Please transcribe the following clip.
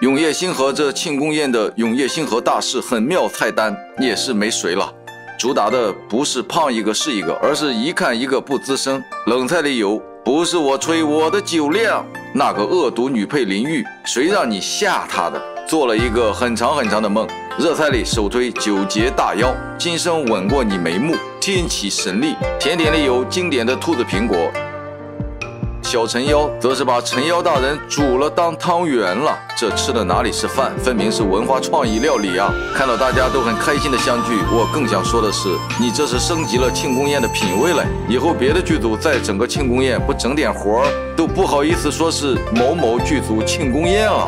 永夜星河这庆功宴的永夜星河大师很妙菜单也是没谁了，主打的不是胖一个是一个，而是一看一个不吱声。冷菜里有不是我吹我的酒量，那个恶毒女配林玉，谁让你吓她的？做了一个很长很长的梦。热菜里首推九节大腰，今生吻过你眉目，天启神力。甜点里有经典的兔子苹果。小陈妖则是把陈妖大人煮了当汤圆了，这吃的哪里是饭，分明是文化创意料理啊！看到大家都很开心的相聚，我更想说的是，你这是升级了庆功宴的品味了！以后别的剧组再整个庆功宴不整点活儿，都不好意思说是某某剧组庆功宴啊！